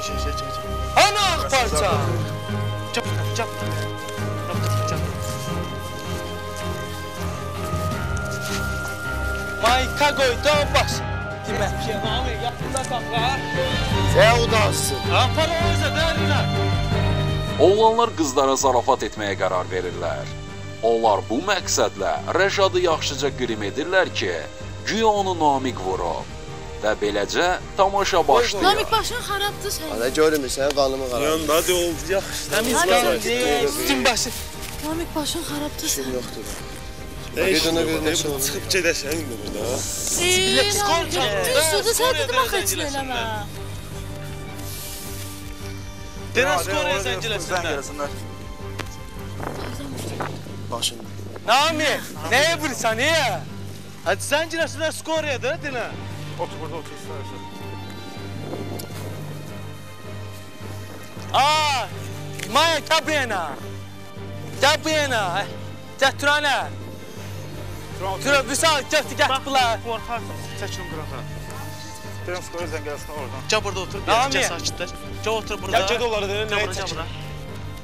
Gel gel gel gel. Ana parça. Cap cap. Cap cap. Mayka koydum baş. Dime. Feodalsın. Ampara oysa derler. Oğlanlar qızlara zarafat etməyə qərar verirlər. Onlar bu məqsədlə Rəşadı yaxşıca qrim edirlər ki, güya onu Namiq vurub. Və beləcə tamaşa başlayır. Namik başın xarabdır sən. Ana görmürsən qanımı qara. Yan hadi oldu yaxşı. Təmiz qalın. Kim başı. Namik başın xarabdır İşim sən. yoxdur. Eş, Gedənə qədər nəsə olur. Çıxıb gedəsən indi burada. Eee, skor çaldı. Düzdür, sən dedim axı heç eləmə. Denən skor zənciləsinlər. Başında. Nami, nəyə bilirsən, niyə? Hadi zənciləsinlər skor edə, denə. Otur burada otur. istersen. Aa, Maya gel bu yana. Gel bu yana. Gel Turanə. Turan, Vüsal, gel, gel bunlar. Qorxarsan, çəkin qırağa. Deyirəm skor zəng gəlsin oradan. Gel burada otur, Nami. gel sakitler. Gel otur burada. Gel gel onları gel çekin? burada.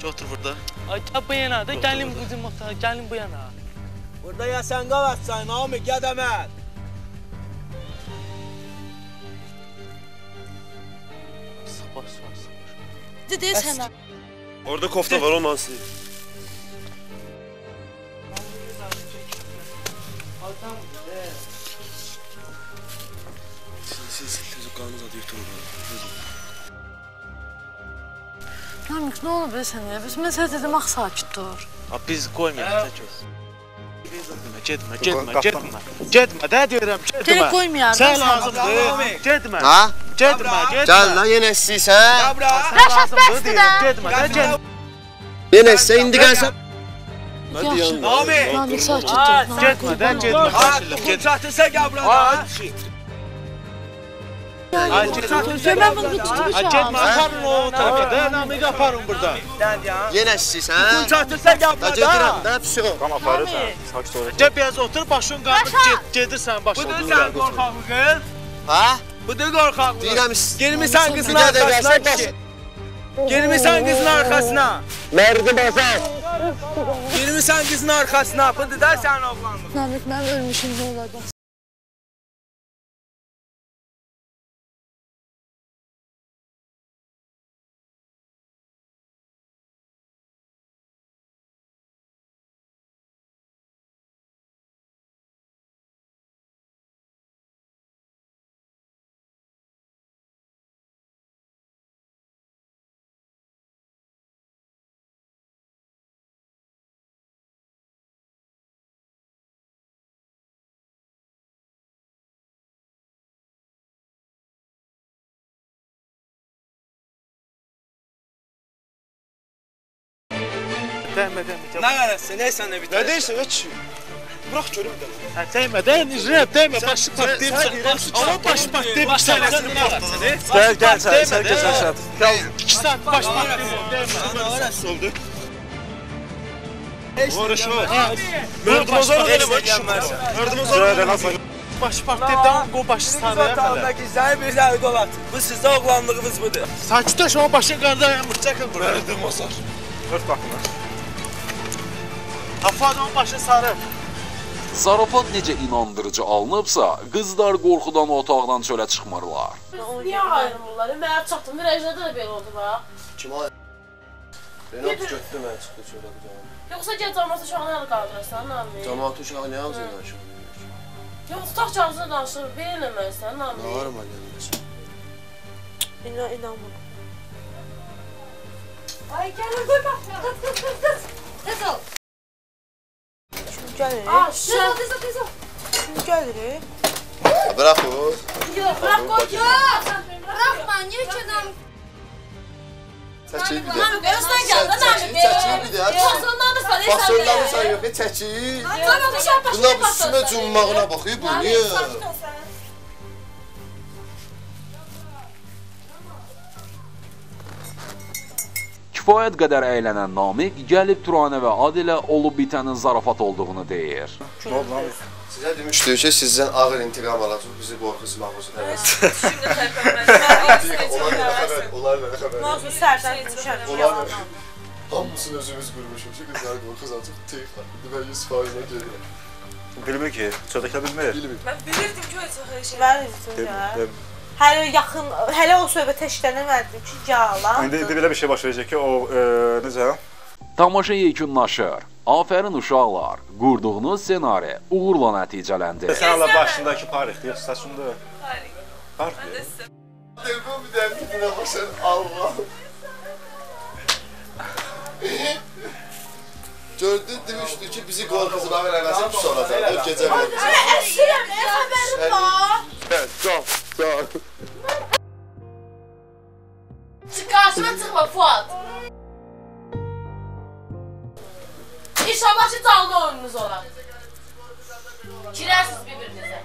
Gel otur burada. Ay, gel bu yana da, gelin bizim otağa, gelin bu yana. Burada ya sən qalatsan, Nami, gəl əməl. Sabah, sabah. Dedi sənə. Orada kofta var ondan sil. Sil sil sil tez qanı zadı yutur. Namik, nə olub be sənə? Biz mən sənə dedim axı sakit dur. Abi biz koymayalım, tek öz. Getmə, getmə, getmə, getmə. Də deyirəm, getmə. Sən lazımdır. Getmə. Ha? Getmə, getmə. Gəl lan yenə istəyirsən. Rəşad bəsdir də getmə. Yenə istə indi gəlsən. Yaxşı. Namik sakit dur. Getmə, də getmə. çatırsa. Ay, getmə. Mən bunu tutmuşam. Getmə, aparın o tərəfə də, Namiqi aparın burada. Yenə istəyirsən. Çatırsa Ha Qabra. gedirəm də psixo. Qam aparırsan. Sakit ol. Gəl biraz otur, başın get, gedirsən başın. Budur sən qorxaq qız. Ha? Bu da qorxaqlıq. Deyirəm, girmisən qızın arxasına kişi. Girmisən qızın arxasına. Mərdi basar. Girmisən qızın arxasına. Bu da sənin oğlanlıq. Namik, mən ölmüşüm nə olacaq? Bəs. Dəymə, dəymə, Nə qarası, nə sən də Nə bitər. deyirsən heç? Bırax görüm də. Hə, dəymə, dəymə, Rəb, dəymə, başı partlayıb sən. Amma başı partlayıb sən sən nə qarasın? Gel gel sen sen he. aşağı. 2 saat baş partlayıb. Dəymə. oldu? Vuruşu. Merdivazar Heç da nə var. gəlməz. Merdivazar da nasıl? Baş partlayıb da qo başı saraya qədər. Otağındakı zəyi bir zəyi dolat. Bu sizdə oğlanlığınız budur. Sakitləş, amma başın qarda yağmur, çəkil bura. Merdivazar. Ört qapını. Afadın başı sarı. Zarafat necə inandırıcı alınıbsa, qızlar qorxudan otaqdan çölə çıxmırlar. Niyə ayrılırlar? Mənə çatdım, virajlarda da belə oldu bax. Kim ay? Renat götürdü mən çıxdı çölə qucağına. Yoxsa gəl cəmaat uşağını hələ qaldırırsan, Nami. Cəmaat uşağı nə ağzına danışır? Yox, tutaq kağızına danışır, belə eləməlisən, Nə Nami. var maliyyə? İnan, inanmıram. Ay, gəlin, qoy bax. Qız, qız, qız, qız. Tez ol. Gəlirik. Al, tez ol, tez ol. Gəlirik. Bırak o. Yox, bırak o. Yox, bırakma. Niyə ki adam? Çəkil bir də. Özdən gəl, lan abi. Çəkil bir də. Fasonlanırsan, sən. Fasonlanırsan yox, çəkil. Bunlar bu sümə cummağına baxır bu. Niyə? Kifayət qədər əylənən Namiq gəlib Turanə və Adilə olub bitənin zarafat olduğunu deyir. Sizə demişdik ki, sizdən ağır intiqam alacaq, bizi qorxusmaq olsun. Şimdi tərpənmək. Onlar mənə xəbər. Mağazı sərsən etmişəm. Onlar mənə. Hamısını özümüz qurmuşuq ki, qızlar qorxuz acıq, teyflər. Və 100%-lə gedirəm. Bilmir ki, çördəkə bilmir. Bilmir. Mən bilirdim ki, o çox şey. Mən bilirdim ki. Hələ yaxın, hələ o söhbətə işlənəmədim ki, yalan. İndi, indi belə bir şey baş verəcək ki, o e, necə? Tamaşa yekunlaşır. Afərin uşaqlar. Qurduğunuz ssenari uğurla nəticələndi. Sən Allah başındakı parix deyir, saçında. Parix deyir. Telefon bir dənə gidinə baxsan, Allah. Gördün demişdi ki, bizi qorxuzmağın əvəzi pis olacaq. O gecə qorxuzaq. Ki canlı oyununuz olar. Girersiniz birbirinize.